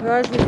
Ouais, je les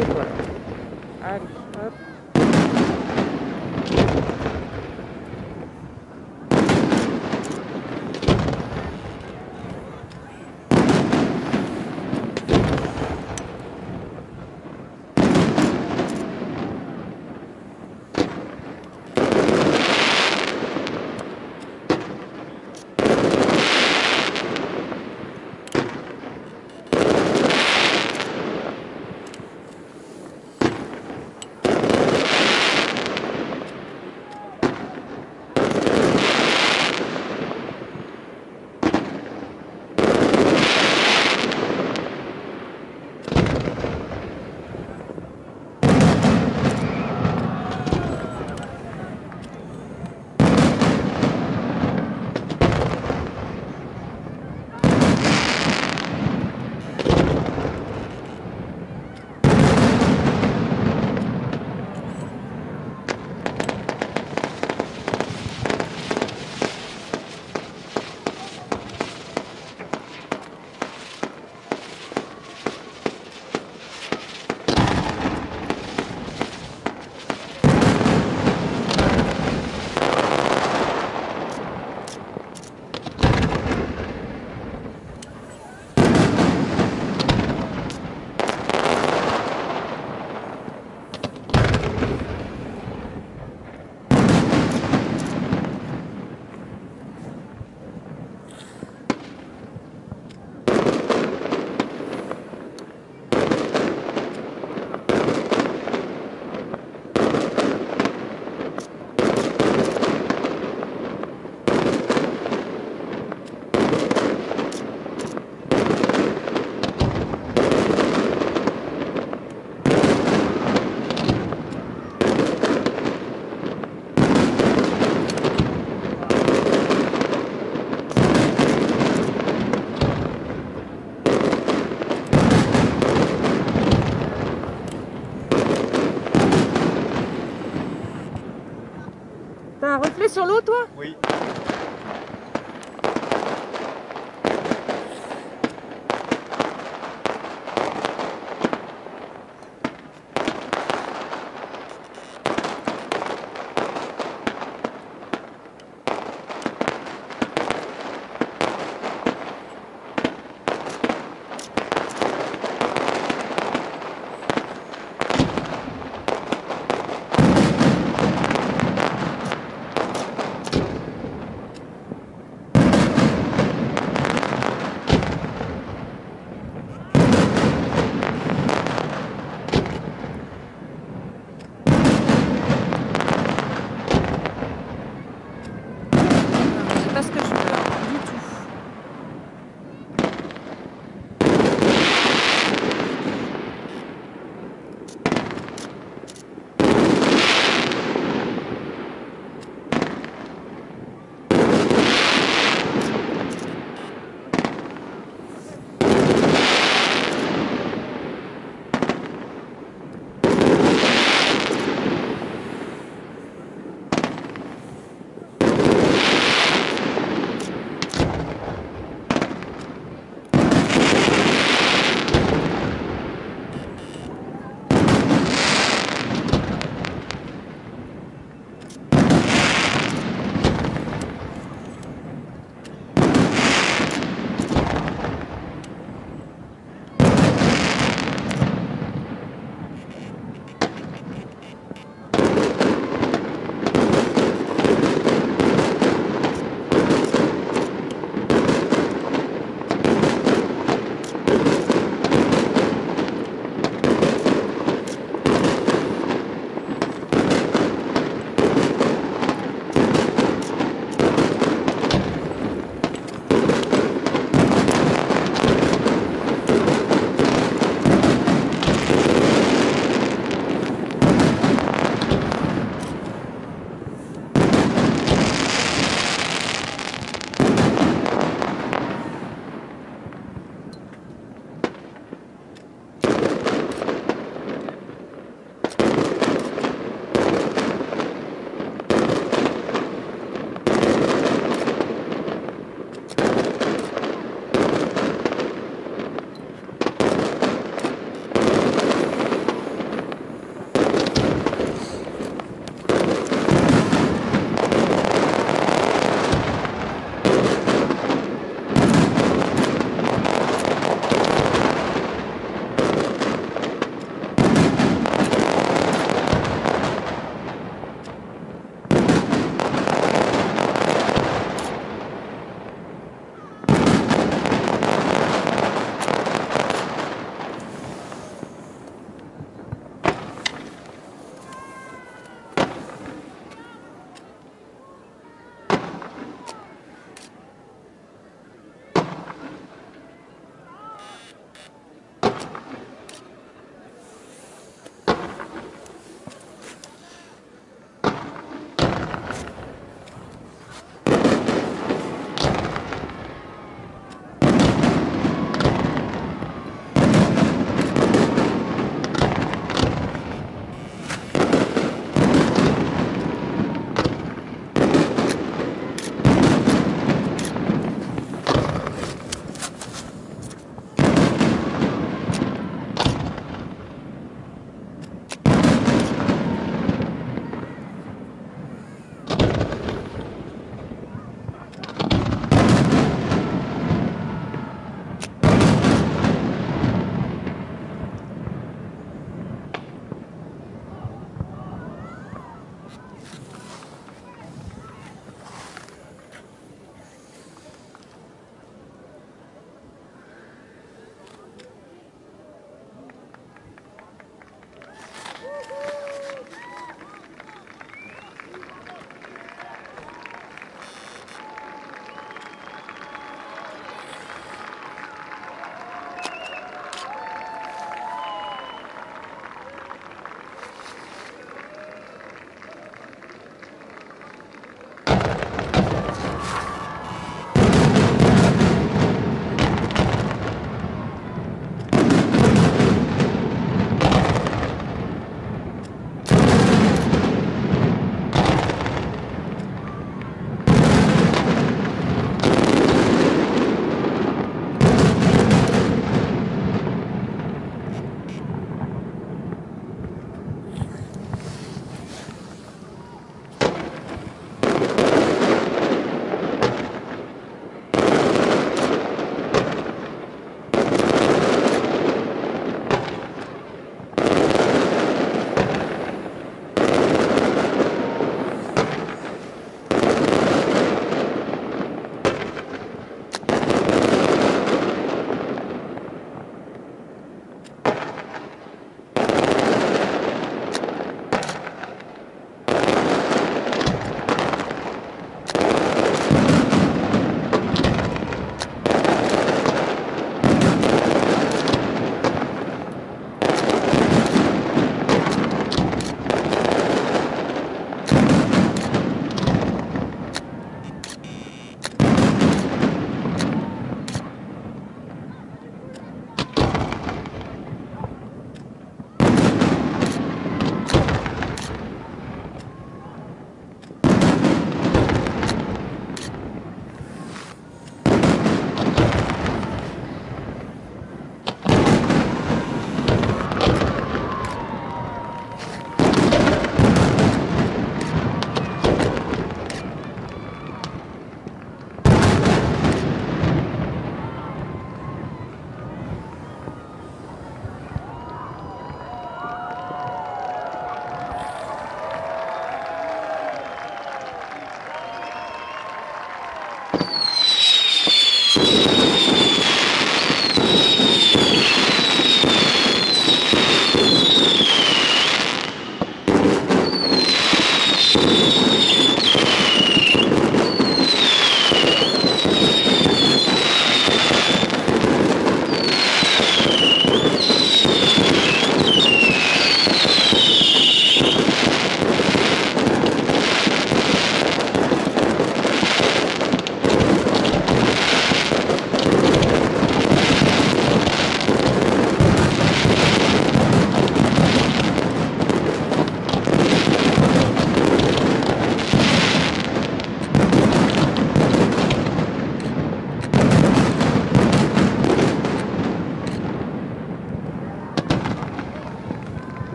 расскажу.